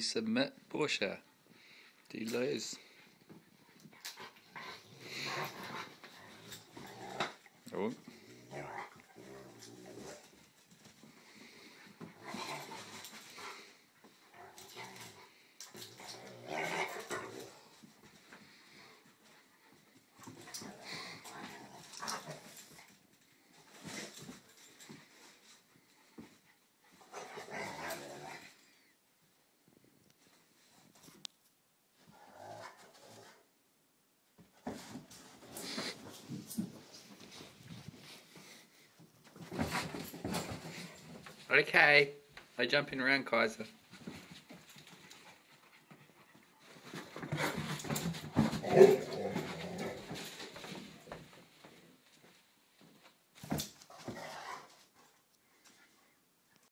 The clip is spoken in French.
submit Porsche. Do you Okay. I jumping around, Kaiser.